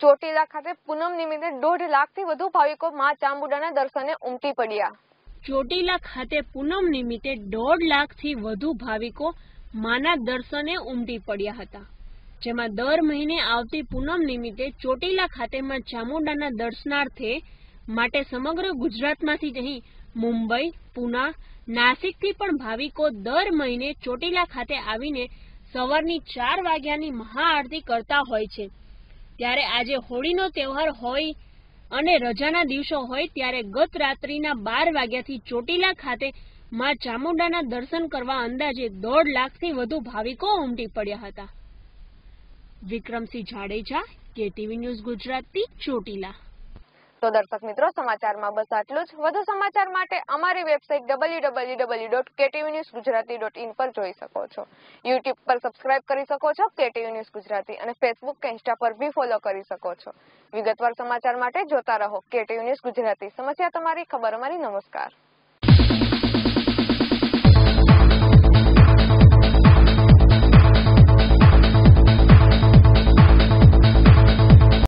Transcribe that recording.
ચોટીલા ખાતે પૂનમ નિમિત્તે દોઢ લાખથી વધુ ભાવિકો મા ચામુંડાના દર્શને ઉમટી પડ્યા. ચોટીલા ખાતે પૂનમ નિમિત્તે દોઢ લાખથી વધુ ભાવિકો માના દર્શને ઉમટી પડ્યા હતા. જેમાં દર મહિને આવતી પૂનમ નિમિત્તે ચોટીલા ખાતે માં ચામુંડાના દર્શનાર્થે માટે સમગ્ર ગુજરાતમાંથી જ મુંબઈ, પુના, નાસિકથી પણ ભાવિકો દર મહિને ચોટીલા ખાતે આવીને સવારની ચાર વાગ્યાની મહાઆરતી કરતા હોય છે. ત્યારે આજે હોળીનો તહેવાર હોય અને રજાના દિવસો હોય, ત્યારે ગત રાત્રિના બાર વાગ્યાથી ચોટીલા ખાતે માં ચામુંડાના દર્શન કરવા અંદાજે દોઢ લાખથી વધુ ભાવિકો ઉમટી પડ્યા હતા. Vikramsinh Jadeja, KTV news Gujarati Chotila. તો દર્શક મિત્રો, સમાચારમાં બસ આટલું જ. વધુ સમાચાર માટે અમારી વેબસાઇટ ઇન પર જોઈ શકો છો. યુટ્યુબ પર સબસ્ક્રાઇબ કરી શકો છો કેટીવી ન્યૂઝ ગુજરાતી અને ફેસબુક કે ઇન્સ્ટા પર બી ફોલો કરી શકો છો. વિગતવાર સમાચાર માટે જોતા રહો કેટીવી ન્યૂઝ ગુજરાતી સમસ્યા તમારી, ખબર અમારી. નમસ્કાર.